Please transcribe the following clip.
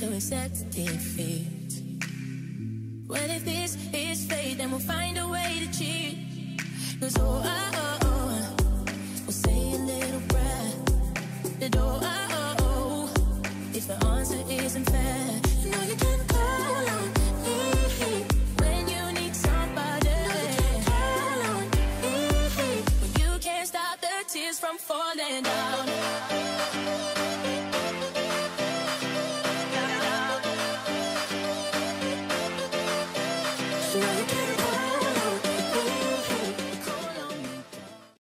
to accept defeat. What if this is fate? Then we'll find a way to cheat. Cause oh, oh, oh, oh, we'll say a little prayer. That oh, oh, oh, oh, if the answer isn't fair, No, you can call on me when you need somebody. You know you call on me, but you can't stop the tears from falling down.